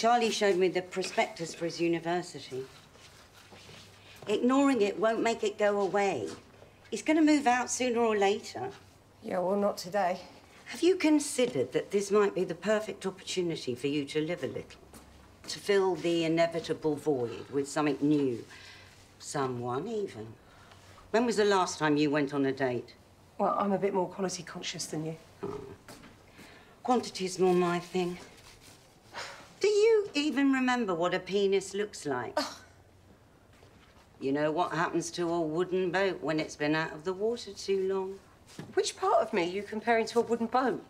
Charlie showed me the prospectus for his university. Ignoring it won't make it go away. He's going to move out sooner or later. Yeah, well, not today. Have you considered that this might be the perfect opportunity for you to live a little? To fill the inevitable void with something new? Someone, even. When was the last time you went on a date? Well, I'm a bit more quality conscious than you. Oh. Quantity's more my thing. Even remember what a penis looks like? You know what happens to a wooden boat when it's been out of the water too long? Which part of me are you comparing to a wooden boat?